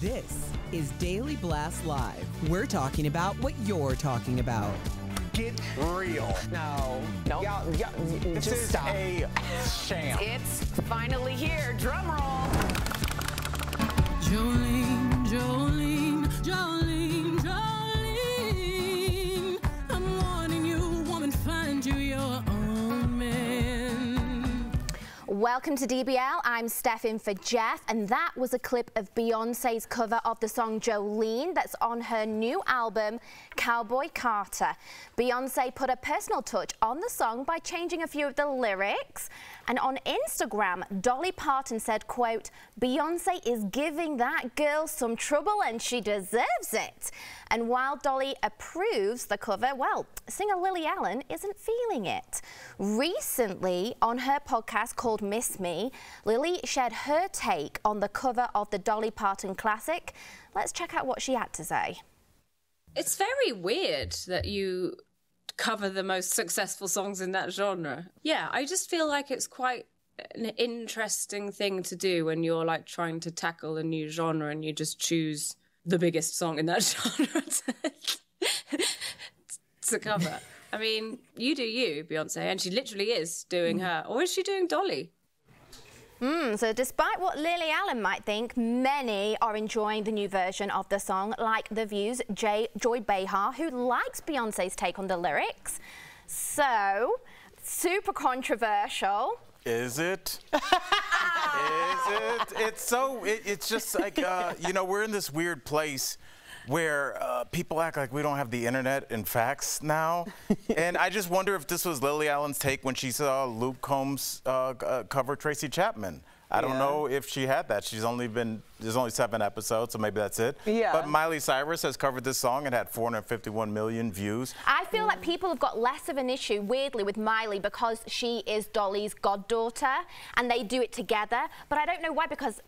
This is Daily Blast Live. We're talking about what you're talking about. Get real. No. No. Y'all, y'all, this Just is stop. a sham. It's finally here. Drum roll. Jolene, Jolene, Jolene, Welcome to DBL. I'm Steph in for Jeff, and that was a clip of Beyonce's cover of the song Jolene that's on her new album, Cowboy Carter. Beyonce put a personal touch on the song by changing a few of the lyrics. And on Instagram, Dolly Parton said, quote, Beyonce is giving that girl some trouble and she deserves it. And while Dolly approves the cover, well, singer Lily Allen isn't feeling it. Recently, on her podcast called Miss Me, Lily shared her take on the cover of the Dolly Parton classic. Let's check out what she had to say. It's very weird that you cover the most successful songs in that genre. Yeah, I just feel like it's quite an interesting thing to do when you're like trying to tackle a new genre and you just choose the biggest song in that genre to, to cover. I mean, you do you, Beyonce, and she literally is doing her. Or is she doing Dolly? Mm, so despite what Lily Allen might think, many are enjoying the new version of the song, like The View's Jay, Joy Behar, who likes Beyonce's take on the lyrics. So, super controversial. Is it? is it? It's so. It, it's just like uh, you know we're in this weird place where uh, people act like we don't have the internet and facts now, and I just wonder if this was Lily Allen's take when she saw Luke Combs uh, uh, cover Tracy Chapman. I don't Yeah. know if she had that. She's only been there's only seven episodes, so maybe that's it. Yeah. But Miley Cyrus has covered this song and had 451 million views. I feel like people have got less of an issue, weirdly, with Miley because she is Dolly's goddaughter and they do it together. But I don't know why, because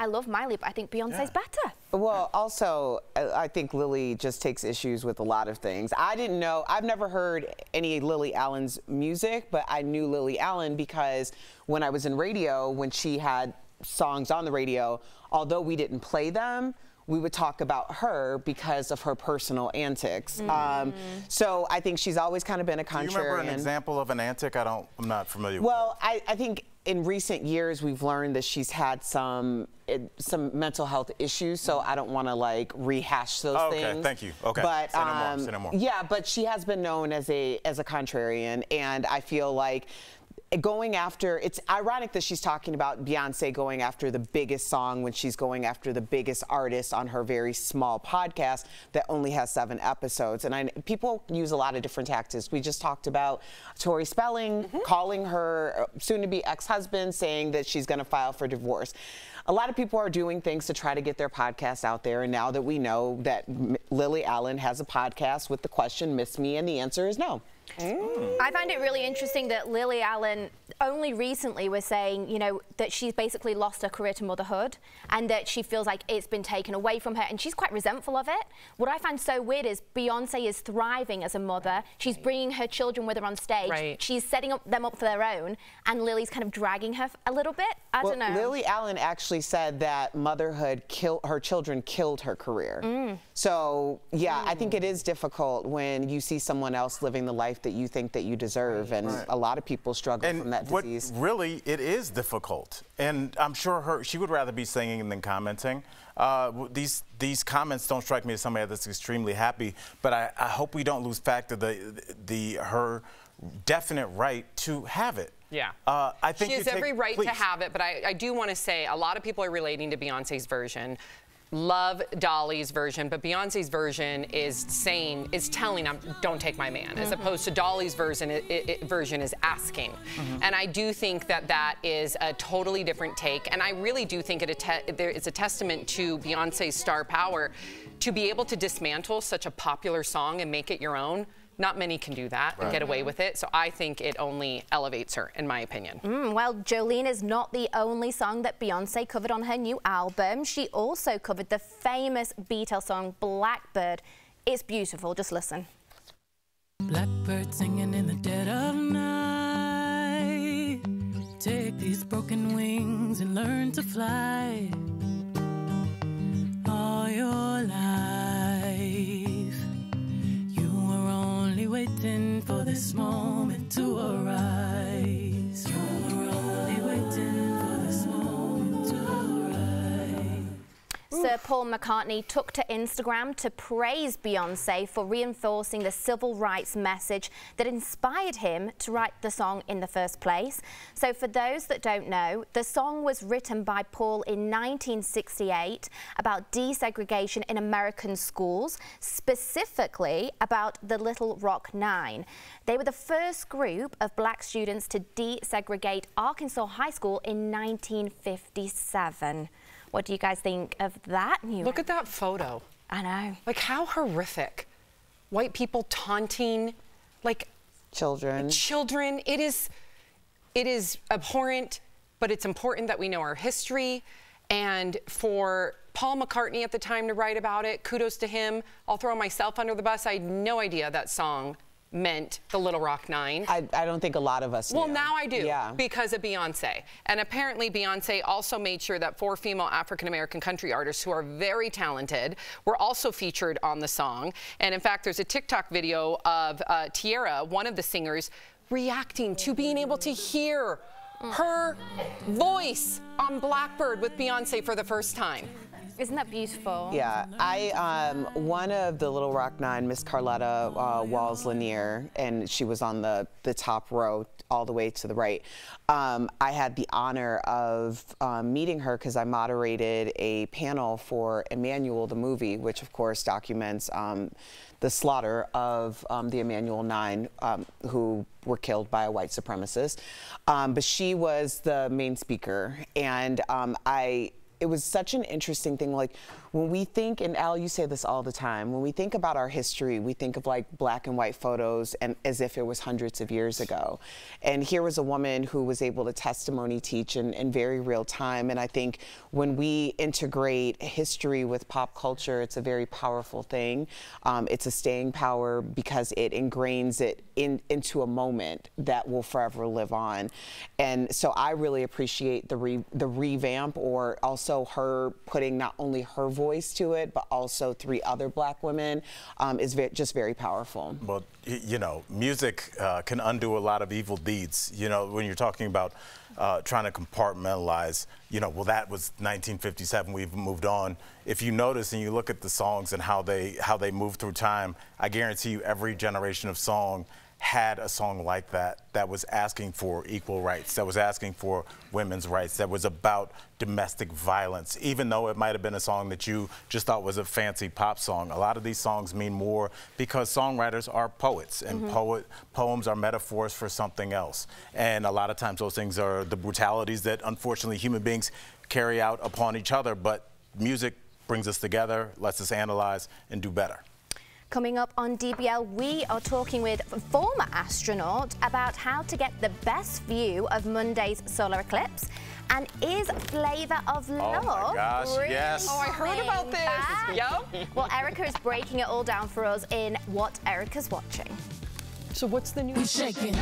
I love Miley, but I think Beyonce's better. Well, also, I I think Lily just takes issues with a lot of things. I didn't know, I've never heard any Lily Allen's music, but I knew Lily Allen because when I was in radio, when she had songs on the radio, although we didn't play them, we would talk about her because of her personal antics. Um, so I think she's always kind of been a Do you contrarian. remember an example of an antic? I don't. I'm not familiar. with Well, I, I think in recent years we've learned that she's had some it, some mental health issues, so I don't want to like rehash those Oh, okay, things. thank you. Okay, but no more, um, no yeah, but she has been known as a as a contrarian, and I feel like going after it's ironic that she's talking about Beyonce going after the biggest song when she's going after the biggest artist on her very small podcast that only has seven episodes. And I people use a lot of different tactics. We just talked about Tori Spelling mm-hmm. calling her uh, soon to be ex-husband saying that she's going to file for divorce. A lot of people are doing things to try to get their podcast out there. And now that we know that M- Lily Allen has a podcast with the question miss me and the answer is no I find it really interesting that Lily Allen only recently was saying, you know, that she's basically lost her career to motherhood and that she feels like it's been taken away from her and she's quite resentful of it. What I find so weird is Beyonce is thriving as a mother. She's bringing her children with her on stage. Right. She's setting up them up for their own and Lily's kind of dragging her a little bit. I well, don't know. Lily Allen actually said that motherhood killed her children killed her career. Mm. So yeah, I think it is difficult when you see someone else living the life that you think that you deserve, and a lot of people struggle and from that what disease. really it is difficult and i'm sure her she would rather be singing than commenting uh, these these comments don't strike me as somebody that's extremely happy but i, I hope we don't lose fact of the the her definite right to have it Yeah. uh, i think she you has every right please. to have it, but I, I do want to say a lot of people are relating to Beyonce's version. Love Dolly's version, but Beyonce's version is saying, is telling them, don't take my man, as mm-hmm. opposed to Dolly's version, i i version is asking. Mm-hmm. And I do think that that is a totally different take. And I really do think it a te- there is a testament to Beyonce's star power to be able to dismantle such a popular song and make it your own. Not many can do that and get away with it. So I think it only elevates her, in my opinion. Mm, well, Jolene is not the only song that Beyonce covered on her new album. She also covered the famous Beatles song Blackbird. It's beautiful, just listen. Blackbird singing in the dead of night. Take these broken wings and learn to fly. All waiting for this moment to arrive. Sir Paul McCartney took to Instagram to praise Beyonce for reinforcing the civil rights message that inspired him to write the song in the first place. So, for those that don't know, the song was written by Paul in 1968 about desegregation in American schools, specifically about the Little Rock Nine. They were the first group of black students to desegregate Arkansas High School in 1957. What do you guys think of that news? Look at that photo. I know. Like how horrific. White people taunting like Children. children. It is it is abhorrent, but it's important that we know our history. And for Paul McCartney at the time to write about it, kudos to him. I'll throw myself under the bus. I had no idea that song meant the Little Rock Nine. I, I don't think a lot of us Well, knew. now I do Yeah. because of Beyonce. And apparently, Beyonce also made sure that four female African American country artists who are very talented were also featured on the song. And in fact, there's a TikTok video of uh, Tiera, one of the singers, reacting to being able to hear her voice on Blackbird with Beyonce for the first time. Isn't that beautiful? Yeah, I um, one of the Little Rock Nine, Miss Carlotta uh, Walls Lanier, and she was on the the top row all the way to the right. Um, I had the honor of um, meeting her because I moderated a panel for Emanuel the movie, which of course documents um, the slaughter of um, the Emanuel Nine um, who were killed by a white supremacist. Um, but she was the main speaker, and um, I it was such an interesting thing. Like when we think, and Al, you say this all the time, when we think about our history, we think of like black and white photos and as if it was hundreds of years ago. And here was a woman who was able to testimony teach in, in very real time. And I think when we integrate history with pop culture, it's a very powerful thing. Um, it's a staying power because it ingrains it in, into a moment that will forever live on. And so I really appreciate the re, the revamp or also her putting not only her voice to it, but also three other black women um, is just very powerful. Well, you know, music uh, can undo a lot of evil deeds. You know, when you're talking about uh, trying to compartmentalize, you know, well, that was 1957. We've moved on. If you notice and you look at the songs and how they how they move through time, I guarantee you, every generation of song had a song like that that was asking for equal rights, that was asking for women's rights, that was about domestic violence, even though it might have been a song that you just thought was a fancy pop song. A lot of these songs mean more because songwriters are poets, and mm-hmm. poet poems are metaphors for something else. And a lot of times those things are the brutalities that unfortunately human beings carry out upon each other, but music brings us together, lets us analyze and do better. Coming up on DBL, we are talking with a former astronaut about how to get the best view of Monday's solar eclipse. And is Flavor of Love Oh my Love gosh, really yes. Oh, I heard about coming this. back? Yep. Well, Erica is breaking it all down for us in What Erica's Watching. So, what's the We news? shaking.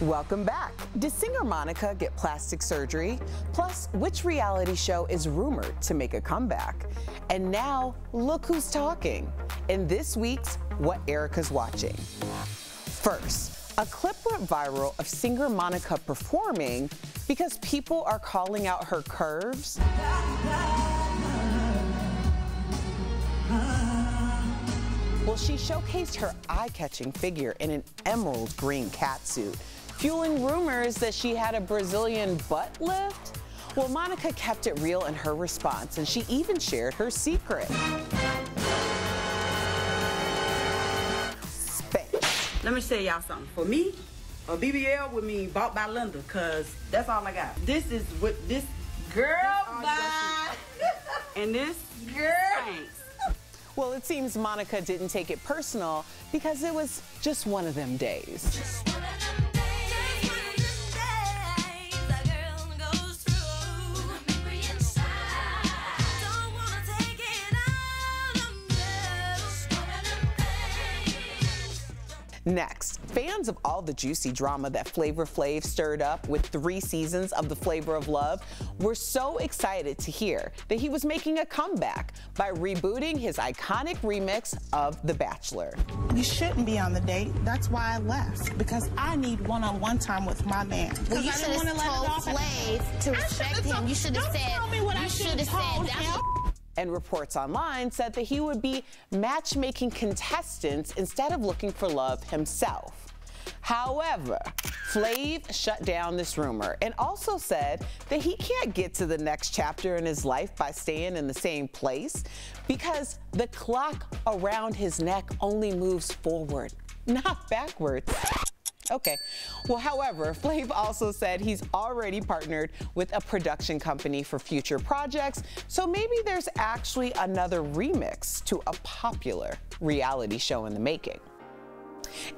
Welcome back. Did singer Monica get plastic surgery? Plus, which reality show is rumored to make a comeback? And now, look who's talking in this week's What Erica's Watching. First, a clip went viral of singer Monica performing because people are calling out her curves. Well, she showcased her eye-catching figure in an emerald green catsuit, fueling rumors that she had a Brazilian butt lift. Well, Monica kept it real in her response, and she even shared her secret. Space. Let me tell y'all something. For me, a BBL would mean bought by Linda, cause that's all I got. This is what this girl bye. and this girl thanks. Well, it seems Monica didn't take it personal because it was just one of them days. Next, fans of all the juicy drama that Flavor Flav stirred up with three seasons of The Flavor of Love were so excited to hear that he was making a comeback by rebooting his iconic remix of The Bachelor. You shouldn't be on the date. That's why I left. Because I need one-on-one time with my man. Well, you I should didn't have wanna let it told off Flav to I respect him. told- You should have said. tell me what I you should should've said. told That's him. And reports online said that he would be matchmaking contestants instead of looking for love himself. However, Flav shut down this rumor and also said that he can't get to the next chapter in his life by staying in the same place because the clock around his neck only moves forward, not backwards. Okay. Well, however, Flav also said he's already partnered with a production company for future projects, so maybe there's actually another remix to a popular reality show in the making.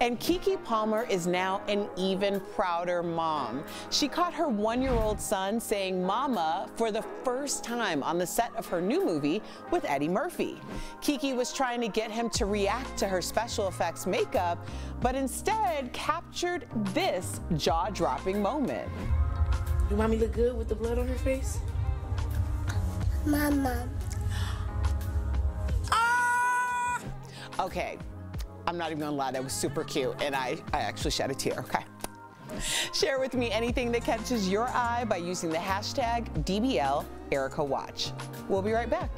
And Keke Palmer is now an even prouder mom. She caught her one year old son saying mama for the first time on the set of her new movie with Eddie Murphy. Kiki was trying to get him to react to her special effects makeup, but instead captured this jaw dropping moment. You mommy look good with the blood on her face? Mama. Okay, I'm not even gonna lie, that was super cute, and I, I actually shed a tear, okay? Share with me anything that catches your eye by using the hashtag DBL Erica Watch. We'll be right back.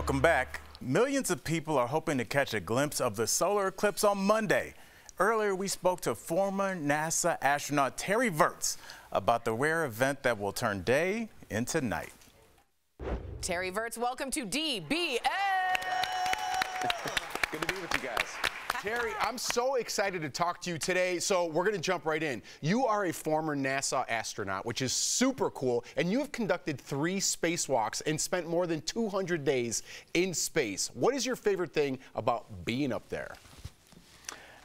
Welcome back. Millions of people are hoping to catch a glimpse of the solar eclipse on Monday. Earlier, we spoke to former NASA astronaut Terry Virts about the rare event that will turn day into night. Terry Virts, welcome to DBL. Good to be with you guys. Terry, I'm so excited to talk to you today. So, we're going to jump right in. You are a former NASA astronaut, which is super cool, and you have conducted three spacewalks and spent more than 200 days in space. What is your favorite thing about being up there?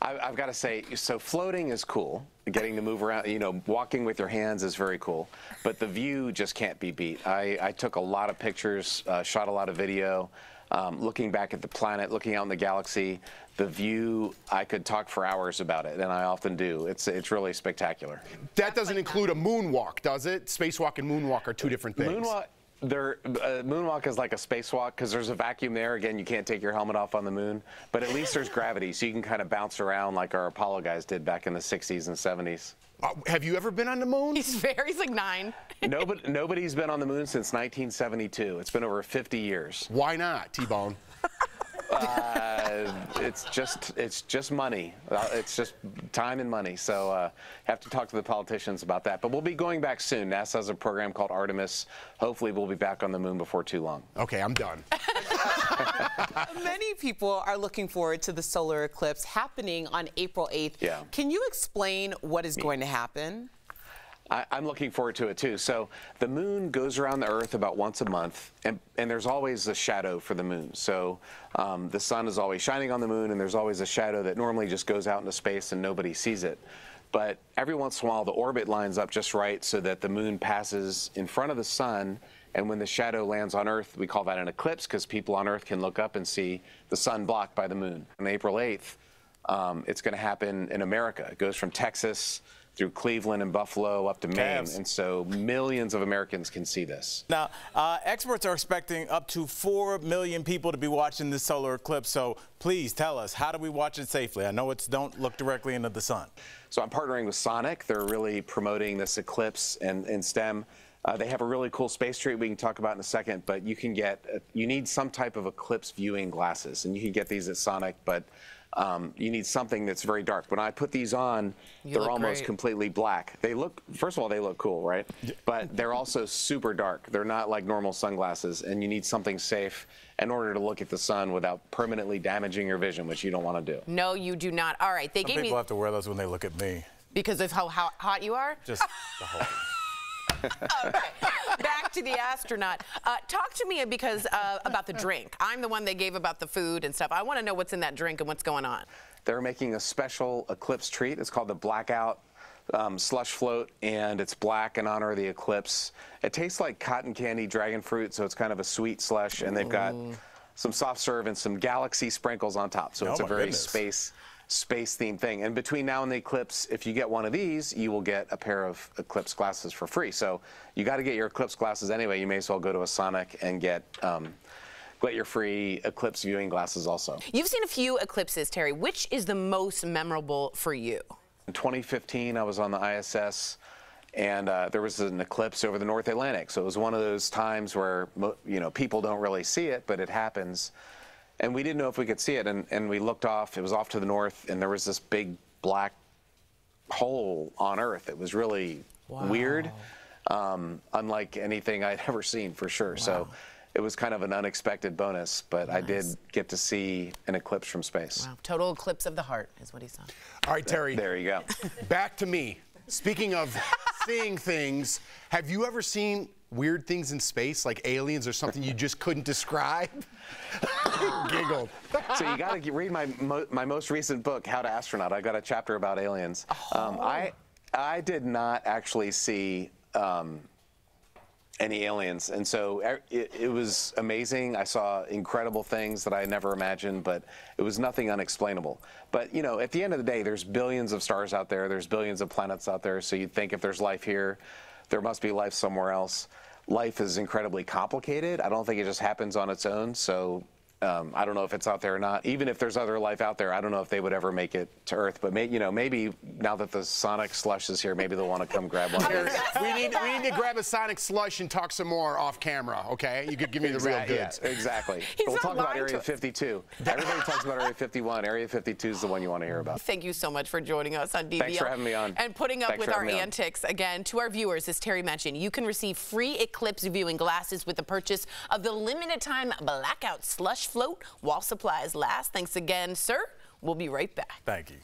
I've got to say, so floating is cool. Getting to move around, you know, walking with your hands is very cool. But the view just can't be beat. I, I took a lot of pictures, uh, shot a lot of video, um, looking back at the planet, looking out in the galaxy. The view, I could talk for hours about it, and I often do. It's it's really spectacular. That doesn't include a moonwalk, does it? Spacewalk and moonwalk are two different things. Moonwalk. There, uh, moonwalk is like a spacewalk because there's a vacuum there. Again, you can't take your helmet off on the moon, but at least there's gravity, so you can kind of bounce around like our Apollo guys did back in the 60s and 70s. Uh, have you ever been on the moon? He's very, he's like nine. Nobody, nobody's been on the moon since 1972. It's been over 50 years. Why not, T-Bone? Uh, it's just it's just money. Uh, It's just time and money. So uh, have to talk to the politicians about that. But we'll be going back soon. NASA has a program called Artemis. Hopefully, we'll be back on the moon before too long. Okay, I'm done. Many people are looking forward to the solar eclipse happening on April 8th. Yeah. Can you explain what is going to happen? I, I'm looking forward to it too. So the moon goes around the Earth about once a month, and, and there's always a shadow for the moon. So um, the sun is always shining on the moon, and there's always a shadow that normally just goes out into space and nobody sees it. But every once in a while, the orbit lines up just right so that the moon passes in front of the sun. And when the shadow lands on Earth, we call that an eclipse because people on Earth can look up and see the sun blocked by the moon. On April 8th, um, it's going to happen in America. It goes from Texas through Cleveland and Buffalo up to Maine. Cavs. And so millions of Americans can see this. Now, uh, experts are expecting up to 4 million people to be watching this solar eclipse. So please tell us, how do we watch it safely? I know it's don't look directly into the sun. So I'm partnering with Sonic. They're really promoting this eclipse and, and STEM. Uh, they have a really cool space treat we can talk about in a second, but you can get, uh, you need some type of eclipse viewing glasses, and you can get these at Sonic, but um, you need something that's very dark. When I put these on, You they're almost great. completely black. They look, first of all, they look cool, right? But they're also super dark. They're not like normal sunglasses, and you need something safe in order to look at the sun without permanently damaging your vision, which you don't want to do. No, you do not. All right, they Some gave people me have to wear those when they look at me. because of how, how hot you are. Just the whole. Back to the astronaut. Uh, talk to me because uh, about the drink. I'm the one they gave about the food and stuff. I want to know what's in that drink and what's going on. They're making a special eclipse treat. It's called the Blackout um, Slush Float, and it's black in honor of the eclipse. It tastes like cotton candy dragon fruit, so it's kind of a sweet slush, and they've got some soft serve and some galaxy sprinkles on top. So Oh it's a very goodness. space space themed thing. And between now and the eclipse, if you get one of these, you will get a pair of eclipse glasses for free. So you got to get your eclipse glasses anyway. You may as well go to a Sonic and get um, get your free eclipse viewing glasses also. You've seen a few eclipses, Terry. Which is the most memorable for you? In 2015, I was on the ISS, and uh, there was an eclipse over the North Atlantic. So it was one of those times where you know people don't really see it, but it happens. And we didn't know if we could see it, and, and we looked off. It was off to the north, and there was this big black hole on Earth. It was really weird, um, unlike anything I'd ever seen for sure. So it was kind of an unexpected bonus, but I did get to see an eclipse from space. Wow, total eclipse of the heart is what he saw. All right, Terry. There you go. Back to me. Speaking of seeing things, have you ever seen weird things in space, like aliens or something you just couldn't describe? Giggled. so you got to read my mo- my most recent book, How to Astronaut. I got a chapter about aliens. Um, I I did not actually see. Um, any aliens, and so it, it was amazing. I saw incredible things that I never imagined, but it was nothing unexplainable. But you know, at the end of the day, there's billions of stars out there. There's billions of planets out there. So you'd think if there's life here, there must be life somewhere else. Life is incredibly complicated. I don't think it just happens on its own. So Um, I don't know if it's out there or not. Even if there's other life out there, I don't know if they would ever make it to Earth. But may, you know, maybe now that the Sonic slush is here, maybe they'll want to come grab one. Here, we need we need to grab a Sonic slush and talk some more off camera. Okay, you could give me the real Exact- yeah, goods. exactly. He's But we'll talk about Area 52. Everybody talks about Area 51. Area 52 is the one you want to hear about. Thank you so much for joining us on DBL. Thanks for having me on. And putting up Thanks with our having on. antics. Again, to our viewers, as Terry mentioned, you can receive free Eclipse viewing glasses with the purchase of the limited time Blackout Slush Float while supplies last. Thanks again, sir. We'll be right back. Thank you.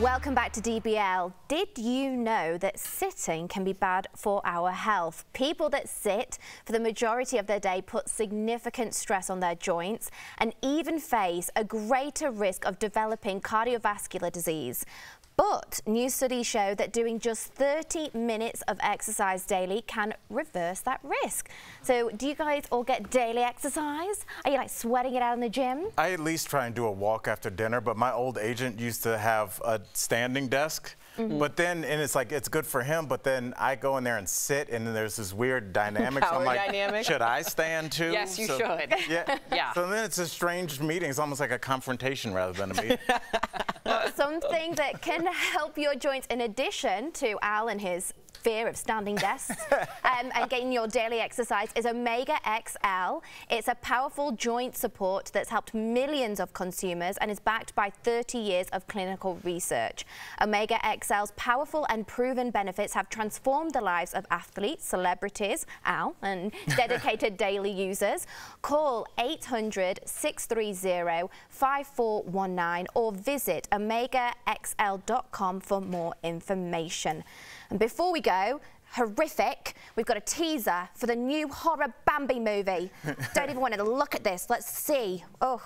Welcome back to DBL. Did you know that sitting can be bad for our health? People that sit for the majority of their day put significant stress on their joints and even face a greater risk of developing cardiovascular disease. But new studies show that doing just 30 minutes of exercise daily can reverse that risk. So, do you guys all get daily exercise? Are you like sweating it out in the gym? I at least try and do a walk after dinner, but my old agent used to have a standing desk. Mhm. But then, and it's like, it's good for him, but then I go in there and sit, and then there's this weird dynamic. so Power I'm like, dynamic. should I stand too? Yes, you So- should. Yeah. Yeah. So then it's a strange meeting. It's almost like a confrontation rather than a meeting. Something that can help your joints in addition to Al and his fear of standing desks um, and getting your daily exercise is Omega XL. It's a powerful joint support that's helped millions of consumers and is backed by 30 years of clinical research. Omega XL's powerful and proven benefits have transformed the lives of athletes, celebrities, Al, and dedicated daily users. Call 800 630 5419 or visit omegaxl.com for more information. And before we go, horrific, we've got a teaser for the new horror Bambi movie. Don't even want to look at this. Let's see. Oh.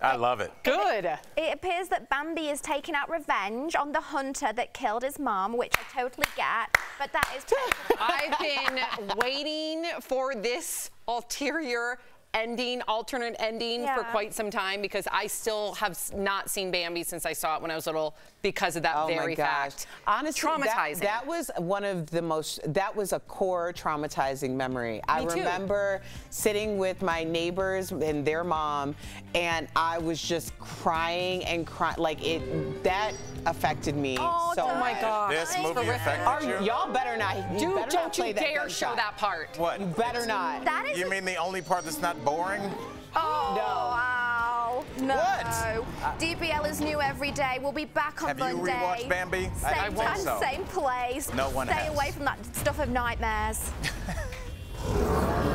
I love it. Good. It appears that Bambi is taking out revenge on the hunter that killed his mom, which I totally get, but that is I've been waiting for this ulterior ending, alternate ending for quite some time because I still have not seen Bambi since I saw it when I was little because of that Oh very my gosh. fact. Honestly, that- traumatizing. That, was one of the most, that was a core traumatizing memory. I Me too. remember sitting with my neighbors and their mom, and I was just crying and crying. Like it, that affected me Oh, so don't. Oh my gosh. This That is movie horrific. affected Are, you? y'all better not. You Dude, better don't not play you that dare show that part. What? You better not. That is You a- mean the only part that's not boring? Oh, wow. No. What? Uh, DBL is new every day. We'll be back on Have you Monday. rewatched Bambi? Same don't think time, so. same place. No one Stay has. away from that stuff of nightmares.